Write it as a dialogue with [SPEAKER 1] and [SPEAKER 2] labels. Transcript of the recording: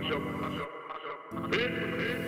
[SPEAKER 1] 場所場所場ええ